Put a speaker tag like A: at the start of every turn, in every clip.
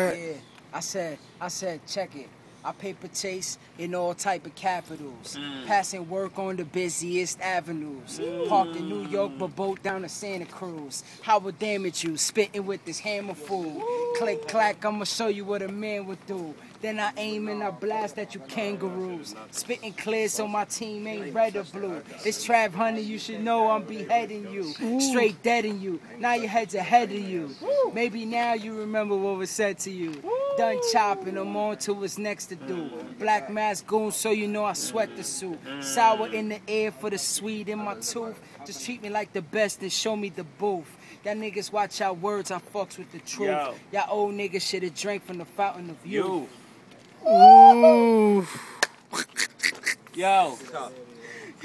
A: Yeah, I said, I said, check it. I paper chase in all type of capitals,
B: Mm.
A: passing work on the busiest avenues. Parked in New York, but boat down to Santa Cruz. How would damage you? Spitting with this hammer fool. Click clack, I'ma show you what a man would do. Then I aim and I blast at you kangaroos. Spitting clear so my team ain't red or blue. It's Trav Hunnet, you should know I'm beheading you. Straight deading you. Now your head's ahead of you. Maybe now you remember what was said to you. Done chopping, I'm on to what's next to do. Black mask goon, so you know I sweat the suit. Sour in the air for the sweet in my tooth. Just treat me like the best and show me the booth. Y'all niggas watch out words, I fucks with the truth.
B: Yo.
A: Y'all old niggas should have drank from the fountain of youth.
B: You.
C: Ooh.
B: Yo.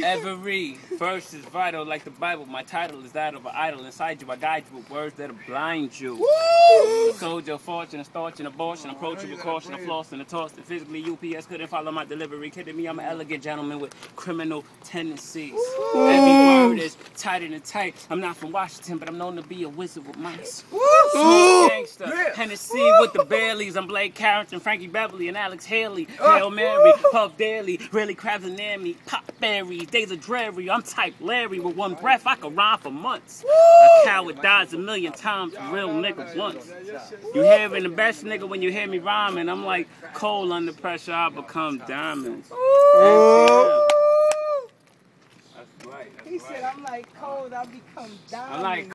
B: Every verse is vital like the Bible. My title is that of an idol. Inside you, I guide you with words that'll blind you. A your fortune, a starch, and abortion. Approachable caution, a floss, and a toss. And physically, UPS couldn't follow my delivery. Kidding me, I'm an elegant gentleman with criminal tendencies. Every word is tighter than tight. I'm not from Washington, but I'm known to be a wizard with mice. Smooth gangster. Hennessy with the Baileys. I'm Blake Carrington, Frankie Beverly, and Alex Haley. Ah. Hail Mary, Puff Daily, really crabs and near me. Pop Berry, days are dreary. I'm type Larry with one breath. I could rhyme for months. A coward dies a million times, a real nigga once. You hearing the best nigga when you hear me rhyming. I'm like coal under pressure. I become diamonds.
C: Ooh.
B: That's right.
A: He said, I'm like cold, I become diamond.